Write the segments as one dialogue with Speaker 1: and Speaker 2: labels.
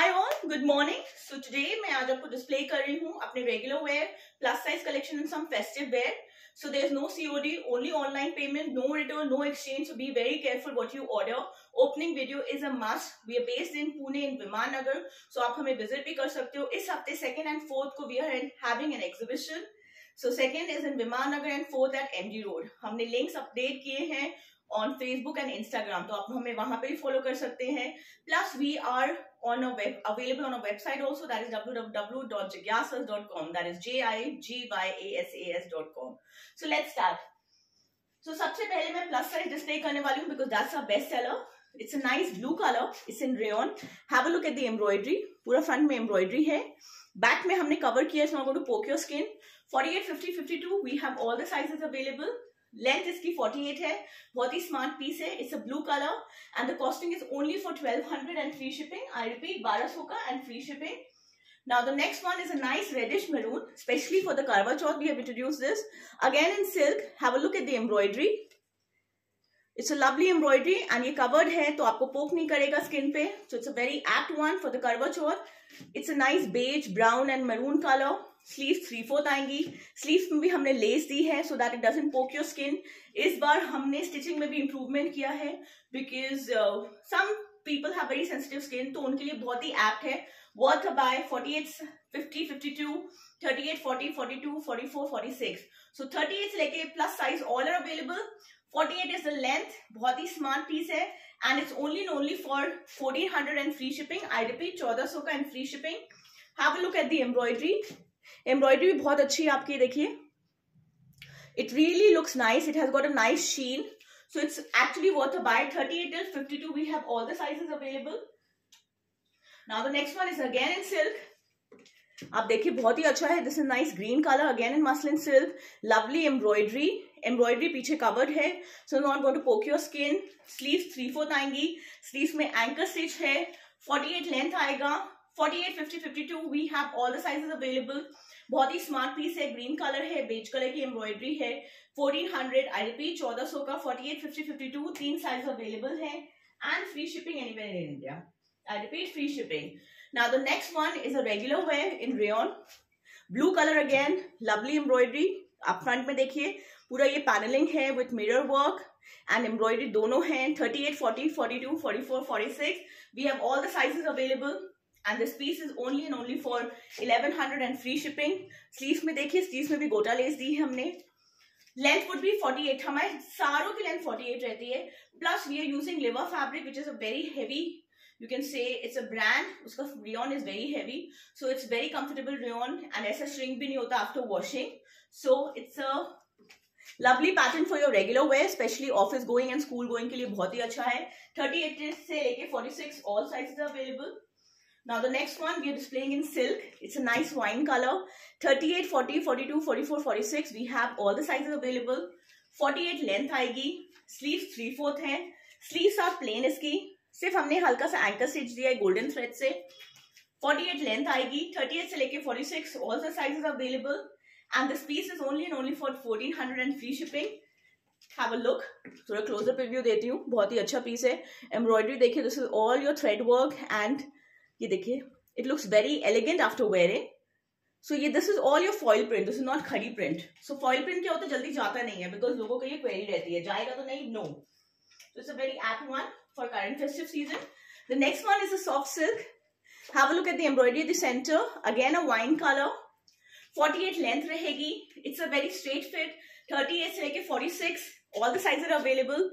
Speaker 1: Hi all good morning so today मैं आज आपको डिस्प्ले कर रही हूँ अपने regular wear plus size collection and some festive wear so there is no COD only online payment no return no exchange so be very careful what you order opening video is a must we are based in Pune in Viman Nagar so आप हमें visit भी कर सकते हो। इस हफ़्ते second and fourth को we are an exhibition so second is in Viman Nagar and fourth at M D road हमने लिंक्स अपडेट किए हैं ऑन फेसबुक एंड इंस्टाग्राम तो आप हमें वहाँ पर भी फॉलो कर सकते हैं। Plus we are on a web, available on a website also, that is www.jigyasas.com that is j i g y a s a s.com so, let's start. So, सबसे पहले मैं प्लस साइज़ डिस्प्ले करने वाली हूँ because that's a best seller it's a nice blue colour it's in rayon have a look at the embroidery पूरा front में embroidery है. Back में हमने कवर किया it's not going to poke your skin 48 50 52 we have all the sizes available. Length इसकी 48 है बहुत ही स्मार्ट पीस है it's a blue colour and the costing is only for 1200 and free shipping I repeat 1200 का and free shipping now the next one is a reddish maroon specially for the Karva Chauth we introduce this again in silk have look at the embroidery it's a lovely embroidery and ये covered है तो आपको पोक नहीं करेगा skin पे so it's a very apt one for the Karva Chauth it's a nice beige brown and maroon colour sleeve three fourth आएँगी। Sleeve में भी हमने लेस दी है so that it doesn't poke your skin इस बार हमने स्टिचिंग में भी इंप्रूवमेंट किया है because some people have very sensitive skin तो उनके लिए बहुत ही एप्ट है। Worth buy forty eight fifty fifty two thirty eight forty forty two forty four forty six so thirty eight लेके plus size all are available forty eight is the length बहुत ही smart piece है and it's only and only for fourteen hundred and free shipping I repeat चौदह सौ का and free shipping have a look at the embroidery embroidery भी बहुत अच्छी है आपकी, देखिए। It really looks nice. It has got a nice sheen. So it's actually worth a buy. 38 till 52 we have all the sizes available. Now the next one is again in silk. आप देखिए, बहुत ही अच्छा है। This is nice green colour again in muslin silk lovely embroidery embroidery पीछे covered है। So not go to poke your skin sleeve three fourth आएँगी sleeve में एंकर स्टिच है। 48 लेंथ आएगा। 48 50 52 वी हैव ऑल द बहुत ही smart piece है green colour है बेज कलर की एम्ब्रॉयडरी है 1400 आई रिपीट चौदह सौ का 48 50 52 तीन साइज़ अवेलेबल है and free shipping anywhere in India I repeat free shipping now the next one is a regular wear in rayon blue colour again lovely embroidery आप front में देखिए, पूरा ये पैनलिंग है with mirror work and embroidery दोनों हैं 38 40 42 44 46 we have all the sizes available and this piece is only and only for 1100 and free shipping sleeve में देखिए स्लीव में भी गोटा लेस दी है हमने लेंथ वुड बी 48 हमारे सारों की लेंथ 48 रहती है plus we are using Liva fabric which is a very heavy you can say it's a brand uska rayon is very heavy so it's very comfortable rayon and aisa shrink bhi nahi hota after washing so it's a lovely pattern for your regular wear especially office going and school going ke liye bahut hi acha hai 38 se leke 46 all sizes are available Now the next one we are displaying in silk. It's a nice wine color. 38, 40, 42, 44, 46. We have all the sizes available. 48 length आएगी. Sleeves three fourth है. Sleeves are plain इसकी. सिर्फ़ हमने हल्का सा anchor stitch दिया है golden thread से 48 लेंथ आएगी 38 से लेके 46 all the sizes available and this piece is only and only for 1400 and free shipping have a look थोड़ा क्लोजअप रिव्यू देती हूँ बहुत ही अच्छा पीस है एम्ब्रॉयडरी देखिए this is all your thread work and ये देखिए it looks very elegant after wearing so ये this is all your foil print this is not khadi print so foil print क्या होता है? जल्दी जाता नहीं है बिकॉज़ लोगों को ये क्वेरी रहती है। जाएगा तो नहीं? No it's a very apt one for current festive season the next one is a soft silk have a look at the embroidery the centre again a wine colour 48 length रहेगी. It's a very straight fit 38 से लेके 46, all the size available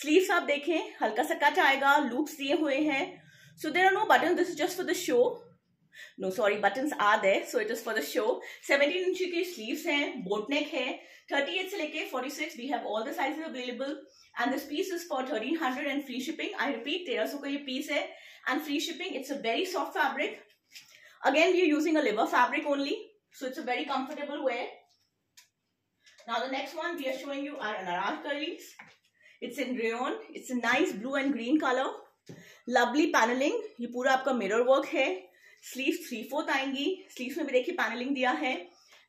Speaker 1: sleeves आप देखें हल्का सा cut आएगा loops दिए हुए हैं। So there are no buttons. This is just for the show. No, sorry, buttons are there. So it is for the show. 17 inch के sleeves हैं, boat neck है. 38 से लेके 46 we have all the sizes available. And this piece is for 1300 and free shipping. I repeat, 1300 का ये piece है. And free shipping, it's a very soft fabric. Again, we are using a liver fabric only. So it's a very comfortable wear. Now the next one we are showing you are anarkalis. It's in rayon. It's a nice blue and green color. Lovely panelling ये पूरा आपका mirror work है. Sleeve three fourth आएँगी. Sleeve में भी देखिए panelling दिया है.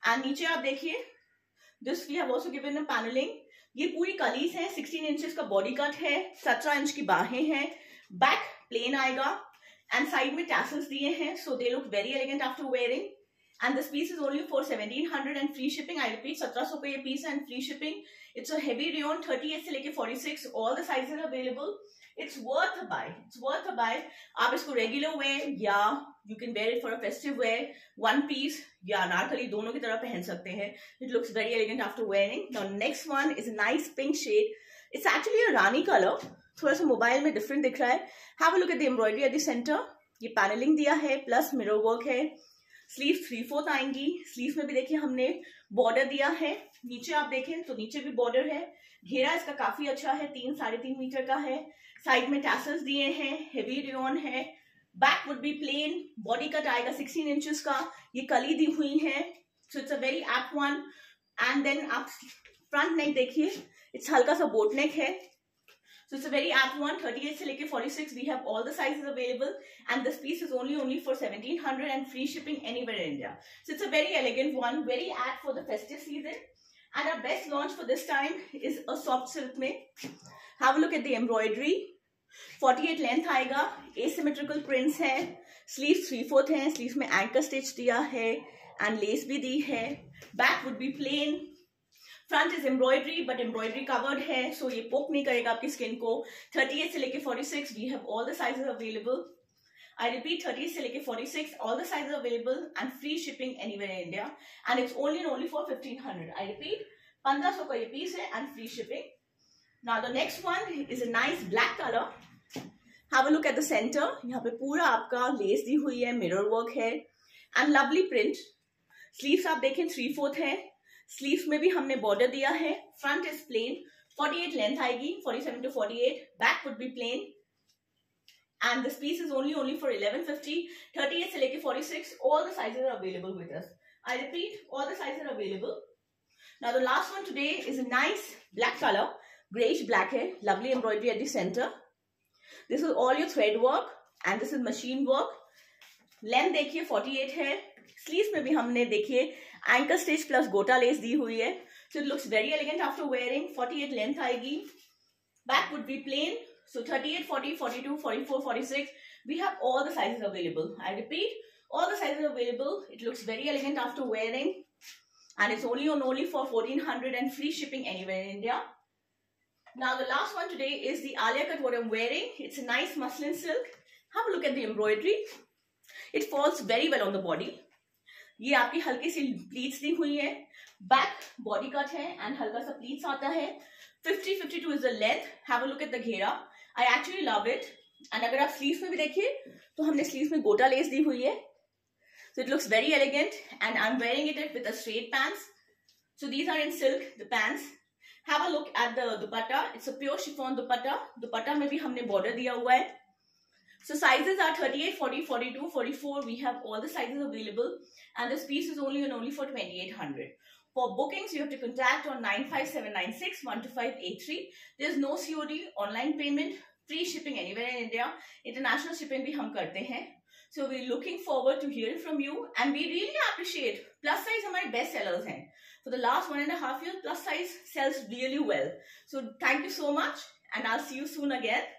Speaker 1: एंड नीचे आप देखिए this we have also given panelling ये पूरी कलीज है. 16 इंचेस का बॉडी कट है. 17 इंच की बाहें हैं. बैक प्लेन आएगा. एंड साइड में टैसल्स दिए हैं. So they look very elegant after wearing and this piece is only for 1700 and free shipping. I repeat 1700 ka ye piece and free shipping. It's a heavy rayon 38 se leke 46 all the sizes are available. it's it's worth a buy it's worth a buy आप इसको regular way या you can wear it for a festive way one piece या नारकली दोनों की तरह पहन सकते हैं. It looks very elegant after wearing next one is a nice pink shade it's actually a rani colour थोड़ा सा मोबाइल में डिफरेंट दिख रहा है. Have a look at the embroidery at the centre ये पैनलिंग दिया है प्लस मिरर वर्क है. स्लीव थ्री फोर्थ आएँगी. स्लीव में भी देखिए हमने बॉर्डर दिया है. नीचे आप देखें तो नीचे भी बॉर्डर है. घेरा इसका काफ़ी अच्छा है. तीन, साढ़े तीन मीटर का है. साइड में टैसल्स दिए हैं हेवी रियोन है back would be plain body cut आएगा सिक्सटीन इंचेस का ये कली दी हुई है so it's a very apt one and then आप फ्रंट नेक देखिए इट्स हल्का सा बोट नेक है So it's a very apt one, 38 से लेके 46. We have all the sizes available and this piece is only only for 1700 and free shipping anywhere in India. So it's a very elegant one, very apt for the festive season. And our best launch for this time is a soft silk में. Have a look at the embroidery. 48 length आएगा asymmetrical prints है sleeve three fourth है sleeve में anchor stitch दिया है and lace भी दी है back would be plain front is embroidery but embroidery covered है सो ये पोक नहीं करेगा आपकी स्किन को थर्टी एट से लेके forty six we have all the sizes available I repeat, 30 से लेके 46, all the sizes available and free shipping anywhere in India. And it's only and only for 1500. I repeat, 1500 का ये piece है and free shipping. Now the next one is a nice black color. Have a look at the center. यहाँ पे पूरा आपका less दी हुई है, mirror work है and lovely print. Sleeves आप देखें थ्री फोर्थ है स्लीव में भी हमने बॉर्डर दिया है फ्रंट इज़ प्लेन 48 लेंथ आएगी 47 to 48 back would be plain and this piece is only only for 1150 38 से लेके 46 all the sizes are available with us i repeat all the sizes are available now the last one today is a nice black color grayish black है lovely embroidery at the center this is all your thread work and this is machine work length देखिए 48 है sleeve में भी हमने देखिए anchor stitch plus gota lace दी हुई है so it looks very elegant after wearing 48 length आएगी back would be plain so 38 40 42 44 46 we have all the sizes available i repeat all the sizes available it looks very elegant after wearing and it's only on only for 1400 and free shipping anywhere in india now the last one today is the alia cut what i'm wearing it's a nice muslin silk have a look at the embroidery it falls very well on the body ये आपकी हल्की सी pleats दी हुई है back body cut है and हल्का सा pleats आता है 50 52 is the length have a look at the ghera I actually love it and अगर आप स्लीव में भी देखिए तो हमने स्लीव में गोटा लेस दी हुई है so it looks very elegant and i'm wearing it with a straight pants so these are in silk the pants Have a look at the dupatta it's a pure chiffon dupatta dupatta में भी हमने border दिया हुआ है so sizes are 38 40 42 44 we have all the sizes available and this piece is only and only for 2800 for bookings, you have to contact on 95796 There's no COD, online payment, free shipping any anywhere in India international shipping भी हम करते हैं. So we looking forward to hear from you and we really appreciate plus size हमारे best sellers हैं. For the last one and half year plus size sells really well so thank you so much and I see you soon again